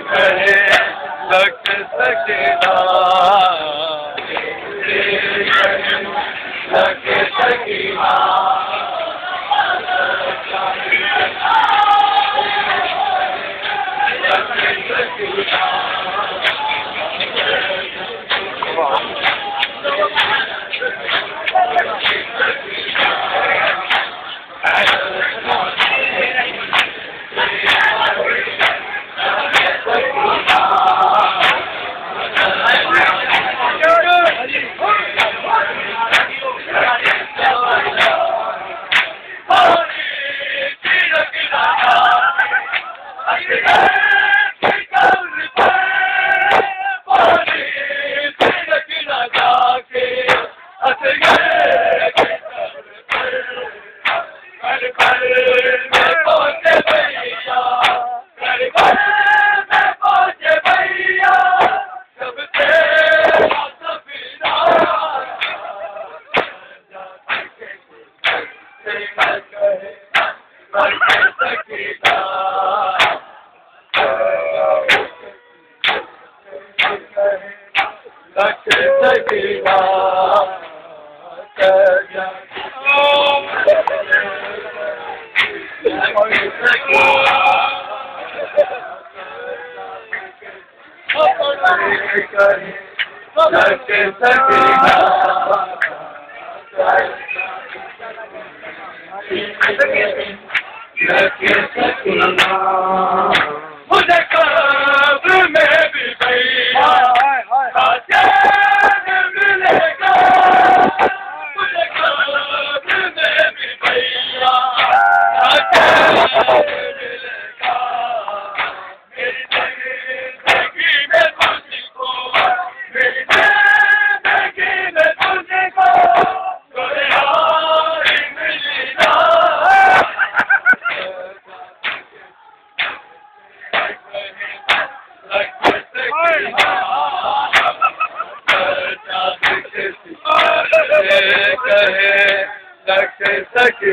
कहे लख सका लख सका کرے دل کے سر پہ نا سایہ کے سر हे रख सखु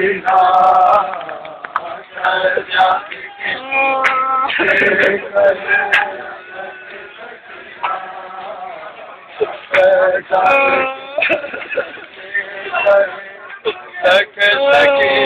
रखी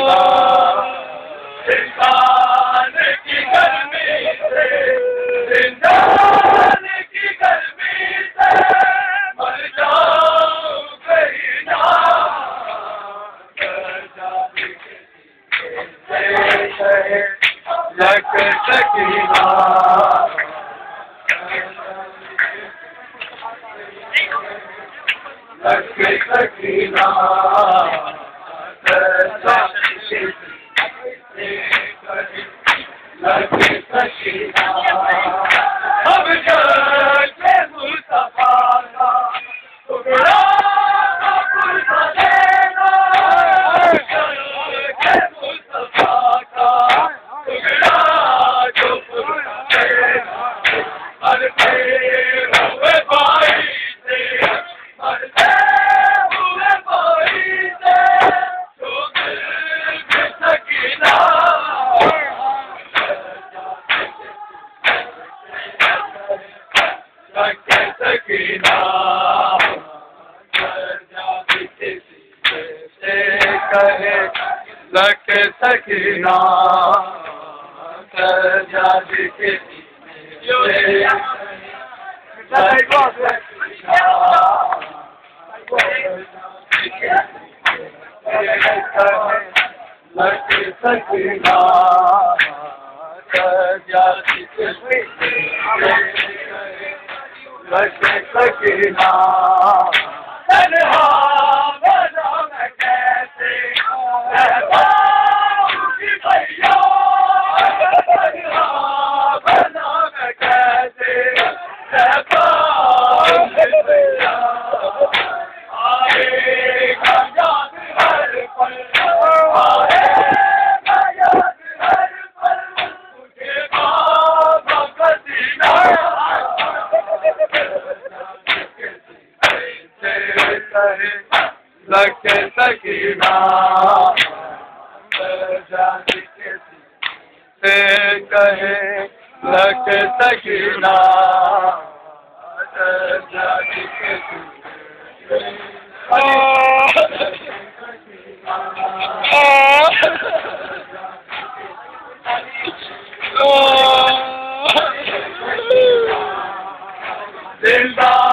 हर शइ न सख न जा न सख न ज़िके न सख سکینہ कहे लख न। त